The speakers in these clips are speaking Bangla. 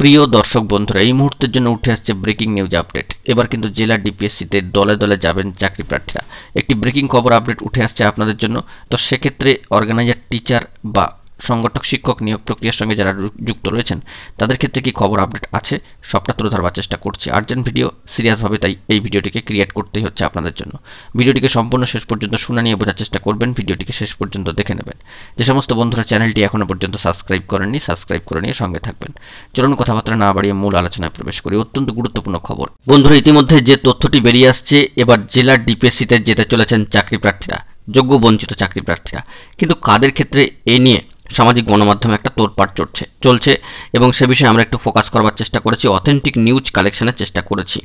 প্রিয় দর্শক বন্ধুরা, এই মুহূর্তের জন্য উঠে আসছে ব্রেকিং নিউজ আপডেট এবার কিন্তু জেলা ডিপিএসসিতে দলে দলে যাবেন চাকরি প্রার্থীরা। একটি ব্রেকিং খবর আপডেট উঠে আসছে আপনাদের জন্য। তো সেক্ষেত্রে অর্গানাইজার টিচার বা সংগঠক, শিক্ষক নিয়োগ প্রক্রিয়ার সঙ্গে যারা যুক্ত রয়েছেন, তাদের ক্ষেত্রে কি খবর আপডেট আছে? সবটা তুলে ধরবার চেষ্টা করছি। আর্জেন্ট ভিডিও সিরিয়াসভাবে তাই এই ভিডিওটিকে ক্রিয়েট করতেই হচ্ছে আপনাদের জন্য। ভিডিওটিকে সম্পূর্ণ শেষ পর্যন্ত শুনে নিয়ে বোঝার চেষ্টা করবেন, ভিডিওটিকে শেষ পর্যন্ত দেখে নেবেন। যে সমস্ত বন্ধুরা চ্যানেলটি এখনও পর্যন্ত সাবস্ক্রাইব করেননি, সাবস্ক্রাইব করে নিয়ে সঙ্গে থাকবেন। চলুন কথাবার্তা না বাড়িয়ে মূল আলোচনায় প্রবেশ করি। অত্যন্ত গুরুত্বপূর্ণ খবর। বন্ধুরা, ইতিমধ্যে যে তথ্যটি বেরিয়ে আসছে, এবার জেলার ডিপিএসসিতে যেতে চলেছেন চাকরি প্রার্থীরা, যোগ্য বঞ্চিত চাকরি প্রার্থীরা। কিন্তু কাদের ক্ষেত্রে এ নিয়ে সামাজিক গণমাধ্যমে একটা তোড়পাড় চড়ছে, চলছে এবং সে বিষয়ে আমরা একটু ফোকাস করবার চেষ্টা করেছি অথেন্টিক নিউজ কালেকশনের চেষ্টা করেছি।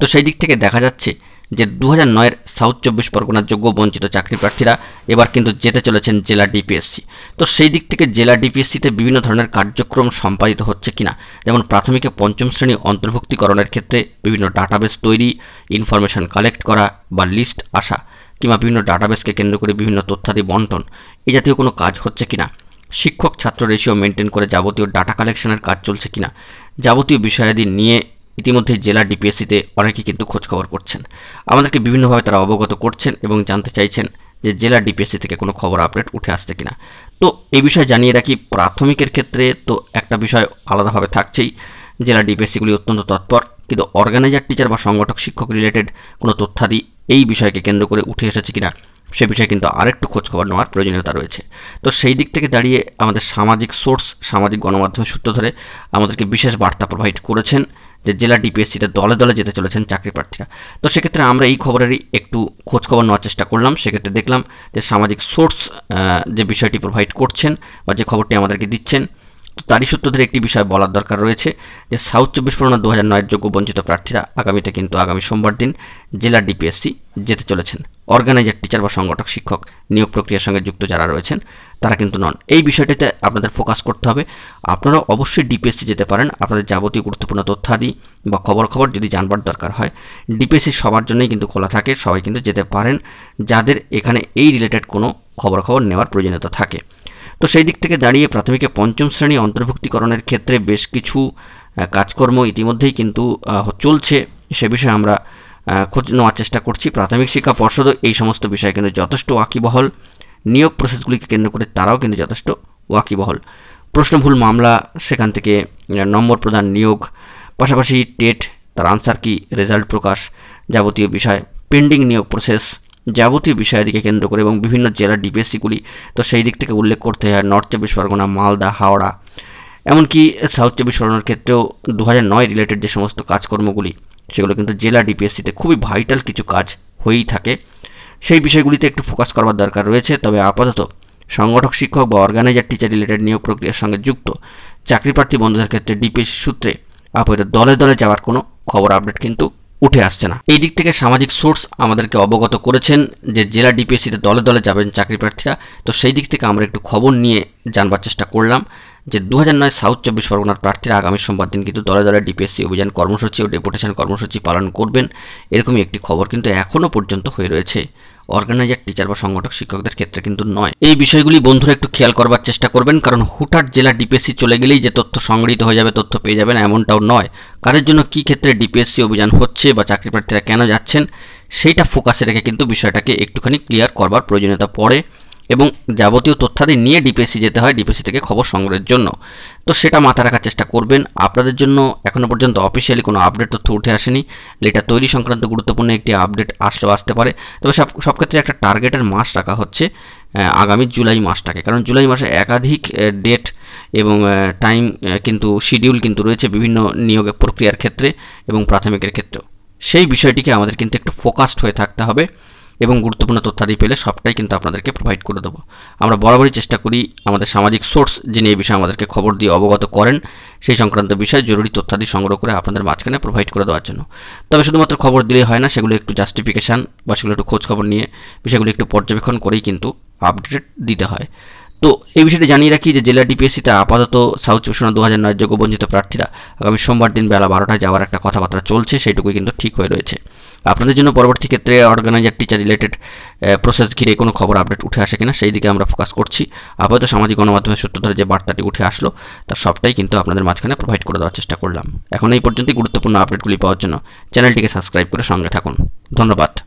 তো সেই দিক থেকে দেখা যাচ্ছে যে দু হাজার নয়ের সাউথ চব্বিশ পরগনার যোগ্য বঞ্চিত চাকরি প্রার্থীরা এবার কিন্তু যেতে চলেছেন জেলা ডিপিএসসি তো সেই দিক থেকে জেলা ডিপিএসসিতে বিভিন্ন ধরনের কার্যক্রম সম্পাদিত হচ্ছে কিনা, যেমন প্রাথমিকে পঞ্চম শ্রেণি অন্তর্ভুক্তিকরণের ক্ষেত্রে বিভিন্ন ডাটাবেস তৈরি ইনফরমেশন কালেক্ট করা বা লিস্ট আসা কিংবা বিভিন্ন ডাটাবেসকে কেন্দ্র করে বিভিন্ন তথ্যাদি বন্টন এই জাতীয় কোনো কাজ হচ্ছে কিনা? শিক্ষক ছাত্র রেশিও মেনটেন করে যাবতীয় ডাটা কালেকশনের কাজ চলছে কিনা, যাবতীয় বিষয়াদি নিয়ে ইতিমধ্যে জেলা ডিপিএসসিতে অনেকেই কিন্তু খোঁজখবর করছেন। আমাদেরকে বিভিন্নভাবে তারা অবগত করছেন এবং জানতে চাইছেন যে জেলা ডিপিএসসি থেকে কোনো খবর আপডেট উঠে আসছে কিনা। তো এই বিষয়ে জানিয়ে রাখি, প্রাথমিকের ক্ষেত্রে তো একটা বিষয় আলাদাভাবে থাকছেই। জেলা ডিপিএসসিগুলি অত্যন্ত তৎপর, কিন্তু অর্গানাইজার টিচার বা সংগঠক, শিক্ষক রিলেটেড কোনো তথ্যাদি এই বিষয়কে কেন্দ্র করে উঠে এসেছে কিনা সে বিষয়ে কিন্তু আরেকটু খোঁজখবর নেওয়ার প্রয়োজনীয়তা রয়েছে। তো সেই দিক থেকে দাঁড়িয়ে আমাদের সামাজিক সোর্স সামাজিক গণমাধ্যমের সূত্র ধরে আমাদেরকে বিশেষ বার্তা প্রোভাইড করেছেন যে জেলা ডিপিএসসিতে দলে দলে যেতে চলেছেন চাকরি প্রার্থীরা। তো সেক্ষেত্রে আমরা এই খবরেরই একটু খোঁজখবর নেওয়ার চেষ্টা করলাম। সেক্ষেত্রে দেখলাম যে সামাজিক সোর্স যে বিষয়টি প্রোভাইড করছেন বা যে খবরটি আমাদেরকে দিচ্ছেন, তো তারই সূত্রদের একটি বিষয় বলার দরকার রয়েছে যে সাউথ চব্বিশ পরগনা দু হাজার নয়ের যোগ্য বঞ্চিত প্রার্থীরা আগামীতে কিন্তু আগামী সোমবার দিন জেলা ডিপিএসসি যেতে চলেছেন। অর্গানাইজার টিচার বা সংগঠক, শিক্ষক নিয়োগ প্রক্রিয়ার সঙ্গে যুক্ত যারা রয়েছেন, তারা কিন্তু নন। এই বিষয়টিতে আপনাদের ফোকাস করতে হবে। আপনারা অবশ্যই ডিপিএসসি যেতে পারেন। আপনাদের যাবতীয় গুরুত্বপূর্ণ তথ্যাদি বা খবর খবর যদি জানবার দরকার হয় ডিপিএসসি সবার জন্যই কিন্তু খোলা থাকে। সবাই কিন্তু যেতে পারেন। যাদের এখানে এই রিলেটেড কোনো খবর খবর নেওয়ার প্রয়োজনীয়তা থাকে। তো সেই দিক থেকে দাঁড়িয়ে প্রাথমিকে পঞ্চম শ্রেণি অন্তর্ভুক্তিকরণের ক্ষেত্রে বেশ কিছু কাজকর্ম ইতিমধ্যেই কিন্তু চলছে। সে বিষয়ে আমরা খোঁজ নেওয়ার চেষ্টা করছি। প্রাথমিক শিক্ষা পর্ষদও এই সমস্ত বিষয়ে কিন্তু যথেষ্ট ওয়াকিবহল। নিয়োগ প্রসেসগুলিকে কেন্দ্র করে তারাও কিন্তু যথেষ্ট ওয়াকিবহল। প্রশ্নভুল মামলা, সেখান থেকে নম্বর প্রদান, নিয়োগ, পাশাপাশি টেট, তার আনসার কি রেজাল্ট প্রকাশ যাবতীয় বিষয় পেন্ডিং নিয়োগ প্রসেস যাবতীয় বিষয়াদিকে কেন্দ্র করে এবং বিভিন্ন জেলার ডিপিএসসিগুলি তো সেই দিক থেকে উল্লেখ করতে হয় নর্থ চব্বিশ পরগনা মালদা হাওড়া এমনকি সাউথ চব্বিশ পরগনার ক্ষেত্রেও দু হাজার নয় রিলেটেড যে সমস্ত কাজকর্মগুলি সেগুলো কিন্তু জেলা ডিপিএসসিতে খুবই ভাইটাল কিছু কাজ হয়েই থাকে। সেই বিষয়গুলিতে একটু ফোকাস করবার দরকার রয়েছে। তবে আপাতত সংগঠক, শিক্ষক বা অর্গানাইজার টিচার রিলেটেড নিয়োগ প্রক্রিয়ার সঙ্গে যুক্ত চাকরি প্রার্থী বন্ধুদের ক্ষেত্রে ডিপিএসসি সূত্রে আপাতত দলে দলে যাওয়ার কোনো খবর আপডেট কিন্তু উঠে আসছে না। এই দিক থেকে সামাজিক সোর্স আমাদেরকে অবগত করেছেন যে জেলা ডিপিএসসিতে দলে দলে যাবেন চাকরি প্রার্থীরা। তো সেই দিক থেকে আমরা একটু খবর নিয়ে জানবার চেষ্টা করলাম। যে দু হাজার নয় সাউথ চব্বিশ পরগনার প্রার্থীরা আগামী সোমবার দিন কিন্তু দলে দলে ডিপিএসসি অভিযান কর্মসূচি ও ডেপুটেশন কর্মসূচি পালন করবেন। এরকমই একটি খবর কিন্তু এখনও পর্যন্ত হয়ে রয়েছে। অর্গানাইজার, টিচার বা সংগঠক শিক্ষকদের ক্ষেত্রে কিন্তু নয়। এই বিষয়গুলি বন্ধুরা একটু খেয়াল করবার চেষ্টা করবেন, কারণ হুটার জেলা ডিপিএসসি চলে গেলেই যে তথ্য সংগৃহীত হয়ে যাবে, তথ্য পেয়ে যাবেন এমনটাও নয়। কাদের জন্য কি ক্ষেত্রে ডিপিএসসি অভিযান হচ্ছে বা চাকরি প্রার্থীরা কেন যাচ্ছেন, সেইটা ফোকাসে রেখে কিন্তু বিষয়টাকে একটুখানি ক্লিয়ার করবার প্রয়োজনীয়তা পড়ে। এবং যাবতীয় তথ্যাদি নিয়ে ডিপিএসসি যেতে হয় ডিপিএসসি থেকে খবর সংগ্রহের জন্য। তো সেটা মাথা রাখার চেষ্টা করবেন। আপনাদের জন্য এখনও পর্যন্ত অফিসিয়ালি কোনো আপডেট তথ্য উঠে আসেনি। লেটার তৈরি সংক্রান্ত গুরুত্বপূর্ণ একটি আপডেট আসলেও আসতে পারে। তবে সব সব ক্ষেত্রে একটা টার্গেটের মাস রাখা হচ্ছে আগামী জুলাই মাসটাকে। কারণ জুলাই মাসে একাধিক ডেট এবং টাইম কিন্তু শিডিউল কিন্তু রয়েছে বিভিন্ন নিয়োগের প্রক্রিয়ার ক্ষেত্রে এবং প্রাথমিকের ক্ষেত্রেও। সেই বিষয়টিকে আমাদের কিন্তু একটু ফোকাসড হয়ে থাকতে হবে। এবং গুরুত্বপূর্ণ তথ্যাদি পেলে সবটাই কিন্তু আপনাদেরকে প্রোভাইড করে দেবো। আমরা বরাবরই চেষ্টা করি আমাদের সামাজিক সোর্স যিনি এই বিষয়ে আমাদেরকে খবর দিয়ে অবগত করেন, সেই সংক্রান্ত বিষয়ে জরুরি তথ্যাদি সংগ্রহ করে আপনাদের মাঝখানে প্রোভাইড করে দেওয়ার জন্য। তবে শুধুমাত্র খবর দিলেই হয় না, সেগুলো একটু জাস্টিফিকেশান বা সেগুলো একটু খোঁজ খবর নিয়ে বিষয়গুলো একটু পর্যবেক্ষণ করেই কিন্তু আপডেট দিতে হয়। তো এই বিষয়টি জানিয়ে রাখি যে জেলা ডিপিএসসিতে আপাতত সাউথ চব্বিশ দু হাজার নয় যোগ্য বঞ্চিত প্রার্থীরা আগামী সোমবার দিন বেলা বারোটায় যাওয়ার একটা কথাবার্তা চলছে, সেইটুকুই কিন্তু ঠিক হয়ে রয়েছে। আপনাদের জন্য পরবর্তী ক্ষেত্রে অর্গানাইজার টিচার রিলেটেড প্রসেস ঘিরে কোনো খবর আপডেট উঠে আসে কিনা সেই দিকে আমরা ফোকাস করছি। আপাতত সামাজিক গণমাধ্যমের সূত্র ধরে যে বার্তাটি উঠে আসলো তার সবটাই কিন্তু আপনাদের মাঝখানে প্রোভাইড করে দেওয়ার চেষ্টা করলাম। এখন এই পর্যন্তই গুরুত্বপূর্ণ আপডেটগুলি পাওয়ার জন্য চ্যানেলটিকে সাবস্ক্রাইব করে সঙ্গে থাকুন। ধন্যবাদ।